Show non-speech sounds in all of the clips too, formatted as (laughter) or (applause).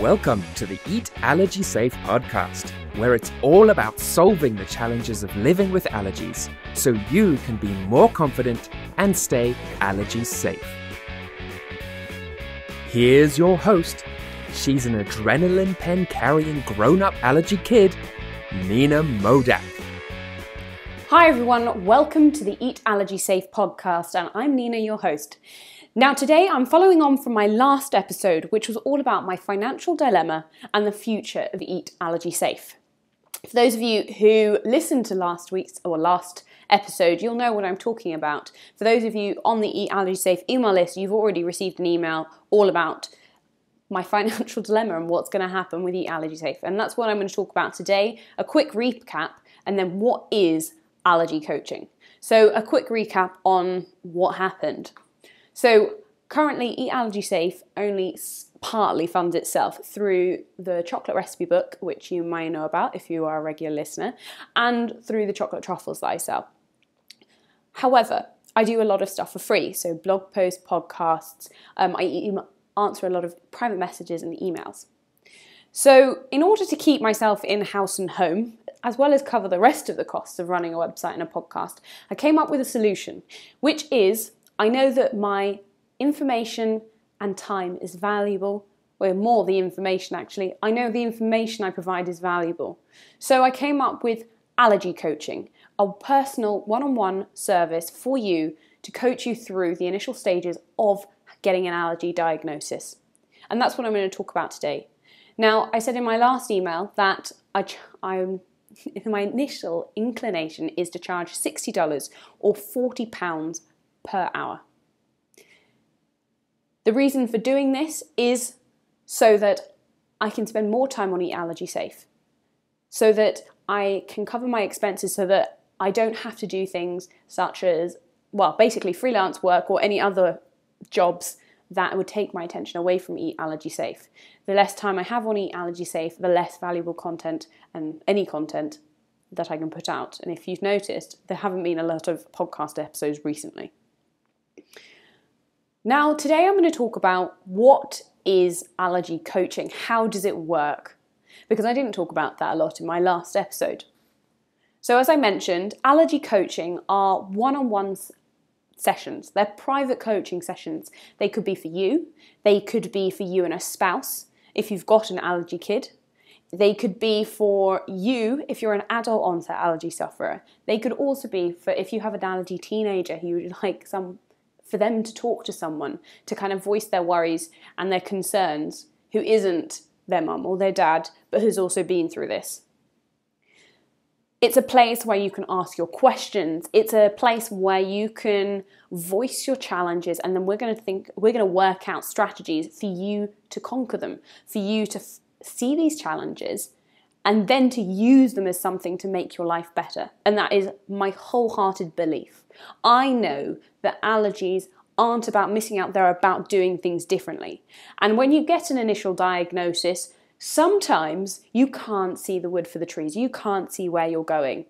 Welcome to the Eat Allergy Safe podcast, where it's all about solving the challenges of living with allergies so you can be more confident and stay allergy safe. Here's your host. She's an adrenaline pen carrying grown up allergy kid, Nina Modak. Hi, everyone. Welcome to the Eat Allergy Safe podcast, and I'm Nina, your host. Now, today I'm following on from my last episode, which was all about my financial dilemma and the future of Eat Allergy Safe. For those of you who listened to last week's or last episode, you'll know what I'm talking about. For those of you on the Eat Allergy Safe email list, you've already received an email all about my (laughs) financial dilemma and what's going to happen with Eat Allergy Safe. And that's what I'm going to talk about today. A quick recap, and then what is allergy coaching. So, a quick recap on what happened. So currently, Eat Allergy Safe only partly funds itself through the chocolate recipe book, which you may know about if you are a regular listener, and through the chocolate truffles that I sell. However, I do a lot of stuff for free, so blog posts, podcasts, um, I answer a lot of private messages and emails. So, in order to keep myself in house and home, as well as cover the rest of the costs of running a website and a podcast, I came up with a solution, which is I know that my information and time is valuable, or more the information actually. I know the information I provide is valuable. So I came up with allergy coaching, a personal one on one service for you to coach you through the initial stages of getting an allergy diagnosis. And that's what I'm going to talk about today. Now, I said in my last email that I, I'm (laughs) my initial inclination is to charge $60 or £40 per hour. The reason for doing this is so that I can spend more time on Eat Allergy Safe, so that I can cover my expenses so that I don't have to do things such as, well, basically freelance work or any other jobs that would take my attention away from Eat Allergy Safe. The less time I have on Eat Allergy Safe, the less valuable content and any content that I can put out. And if you've noticed, there haven't been a lot of podcast episodes recently. Now, today I'm going to talk about what is allergy coaching? How does it work? Because I didn't talk about that a lot in my last episode. So, as I mentioned, allergy coaching are one on one sessions. They're private coaching sessions. They could be for you, they could be for you and a spouse if you've got an allergy kid. They could be for you if you're an adult onset allergy sufferer. They could also be for if you have an allergy teenager who would (laughs) like some for them to talk to someone, to kind of voice their worries and their concerns who isn't their mum or their dad, but who's also been through this. It's a place where you can ask your questions. It's a place where you can voice your challenges, and then we're going to think, we're going to work out strategies for you to conquer them, for you to f- see these challenges and then to use them as something to make your life better. And that is my wholehearted belief. I know that allergies aren't about missing out, they're about doing things differently. And when you get an initial diagnosis, sometimes you can't see the wood for the trees, you can't see where you're going.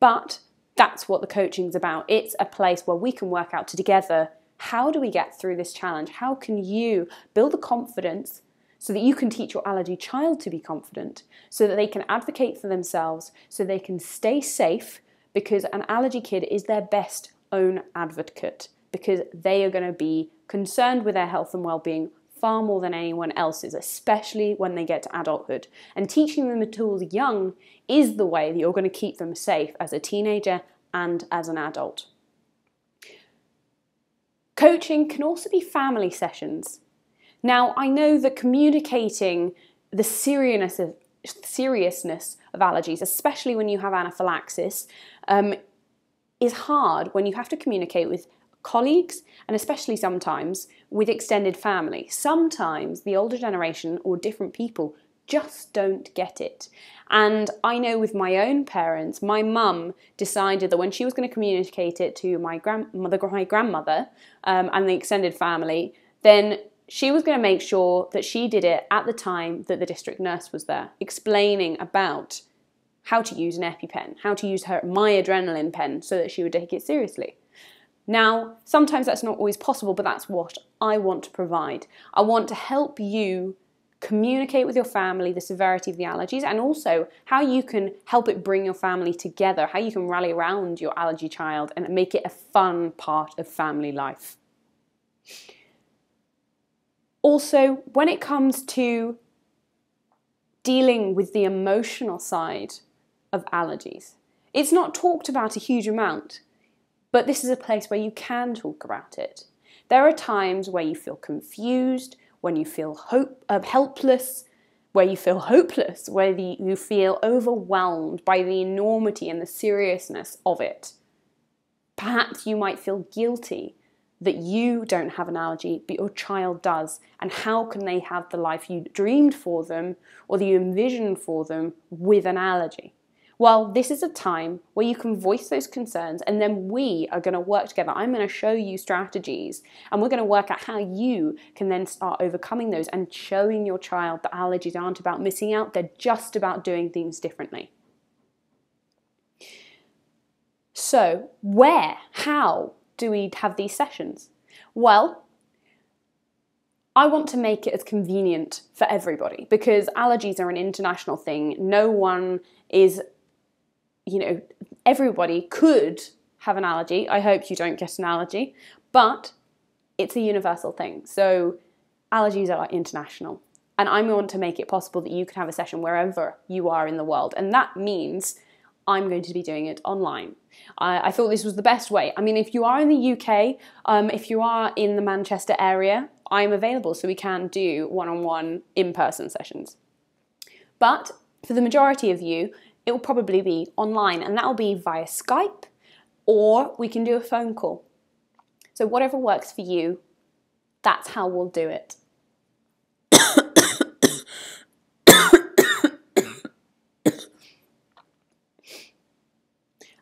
But that's what the coaching's about. It's a place where we can work out together how do we get through this challenge? How can you build the confidence so that you can teach your allergy child to be confident, so that they can advocate for themselves, so they can stay safe because an allergy kid is their best own advocate because they are going to be concerned with their health and well-being far more than anyone else's, especially when they get to adulthood. And teaching them the tools young is the way that you're going to keep them safe as a teenager and as an adult. Coaching can also be family sessions. Now, I know that communicating the seriousness of, seriousness of allergies, especially when you have anaphylaxis, um, is hard when you have to communicate with colleagues and especially sometimes with extended family. Sometimes the older generation or different people just don't get it. And I know with my own parents, my mum decided that when she was going to communicate it to my grandmother, my grandmother, um, and the extended family, then she was going to make sure that she did it at the time that the district nurse was there, explaining about how to use an EpiPen, how to use her my adrenaline pen so that she would take it seriously. Now, sometimes that's not always possible, but that's what I want to provide. I want to help you communicate with your family the severity of the allergies and also how you can help it bring your family together, how you can rally around your allergy child and make it a fun part of family life. Also, when it comes to dealing with the emotional side of allergies, it's not talked about a huge amount, but this is a place where you can talk about it. There are times where you feel confused, when you feel hope, uh, helpless, where you feel (laughs) hopeless, where you feel overwhelmed by the enormity and the seriousness of it. Perhaps you might feel guilty that you don't have an allergy, but your child does, and how can they have the life you dreamed for them or that you envisioned for them with an allergy? Well, this is a time where you can voice those concerns, and then we are going to work together. I'm going to show you strategies, and we're going to work out how you can then start overcoming those and showing your child that allergies aren't about missing out, they're just about doing things differently. So, where, how do we have these sessions? Well, I want to make it as convenient for everybody because allergies are an international thing. No one is you know, everybody could have an allergy. I hope you don't get an allergy, but it's a universal thing. So allergies are international. And I want to make it possible that you can have a session wherever you are in the world. And that means I'm going to be doing it online. I, I thought this was the best way. I mean, if you are in the UK, um, if you are in the Manchester area, I'm available so we can do one on one in person sessions. But for the majority of you, it will probably be online and that will be via Skype or we can do a phone call. So, whatever works for you, that's how we'll do it.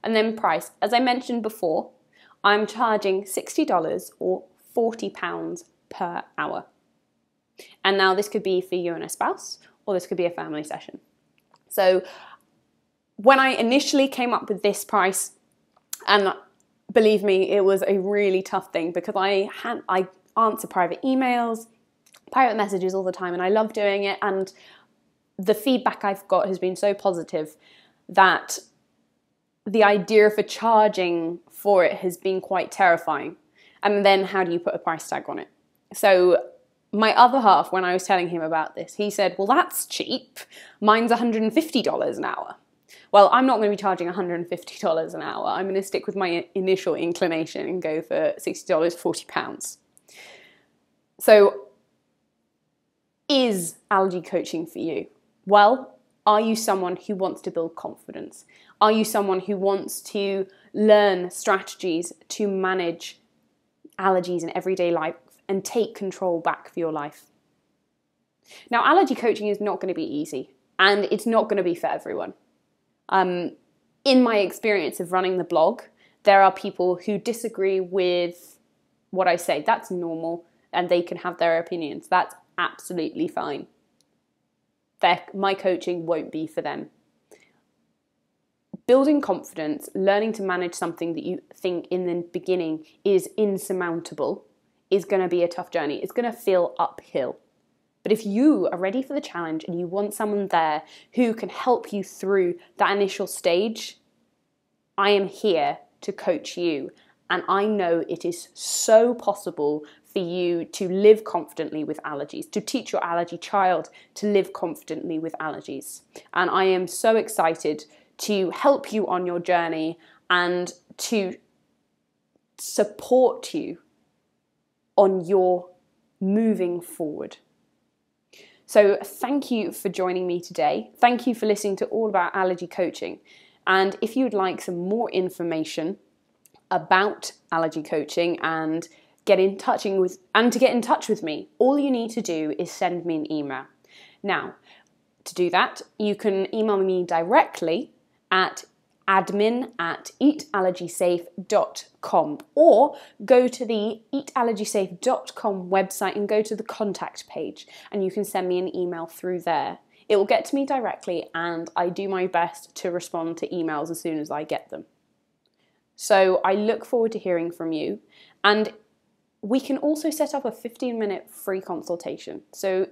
And then price. As I mentioned before, I'm charging $60 or £40 per hour. And now this could be for you and a spouse, or this could be a family session. So when I initially came up with this price, and believe me, it was a really tough thing because I had I answer private emails, private messages all the time, and I love doing it. And the feedback I've got has been so positive that the idea for charging for it has been quite terrifying. And then how do you put a price tag on it? So my other half, when I was telling him about this, he said, Well, that's cheap. Mine's $150 an hour well, I'm not going to be charging $150 an hour. I'm going to stick with my initial inclination and go for $60, £40. So, is allergy coaching for you? Well, are you someone who wants to build confidence? Are you someone who wants to learn strategies to manage allergies in everyday life and take control back for your life? Now, allergy coaching is not going to be easy and it's not going to be for everyone. Um, in my experience of running the blog, there are people who disagree with what I say. That's normal, and they can have their opinions. That's absolutely fine. Their, my coaching won't be for them. Building confidence, learning to manage something that you think in the beginning is insurmountable, is going to be a tough journey. It's going to feel uphill. But if you are ready for the challenge and you want someone there who can help you through that initial stage, I am here to coach you. And I know it is so possible for you to live confidently with allergies, to teach your allergy child to live confidently with allergies. And I am so excited to help you on your journey and to support you on your moving forward. So, thank you for joining me today. Thank you for listening to All About Allergy Coaching. And if you'd like some more information about allergy coaching and get in touching with and to get in touch with me, all you need to do is send me an email. Now, to do that, you can email me directly at admin at eatallergysafe.com or go to the eatallergysafe.com website and go to the contact page and you can send me an email through there. It will get to me directly and I do my best to respond to emails as soon as I get them. So I look forward to hearing from you and we can also set up a 15 minute free consultation. So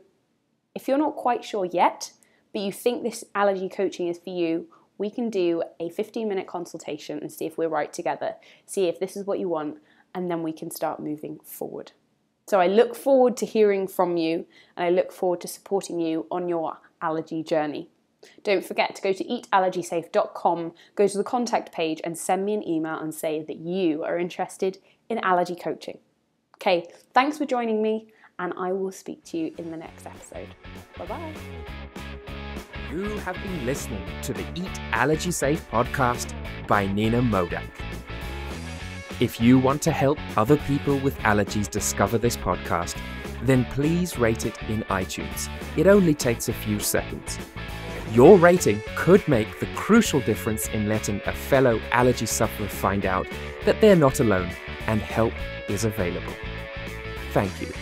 If you're not quite sure yet, but you think this allergy coaching is for you, we can do a 15 minute consultation and see if we're right together, see if this is what you want, and then we can start moving forward. So I look forward to hearing from you and I look forward to supporting you on your allergy journey. Don't forget to go to eatallergysafe.com, go to the contact page, and send me an email and say that you are interested in allergy coaching. Okay, thanks for joining me, and I will speak to you in the next episode. Bye bye. You have been listening to the Eat Allergy Safe podcast by Nina Modak. If you want to help other people with allergies discover this podcast, then please rate it in iTunes. It only takes a few seconds. Your rating could make the crucial difference in letting a fellow allergy sufferer find out that they're not alone and help is available. Thank you.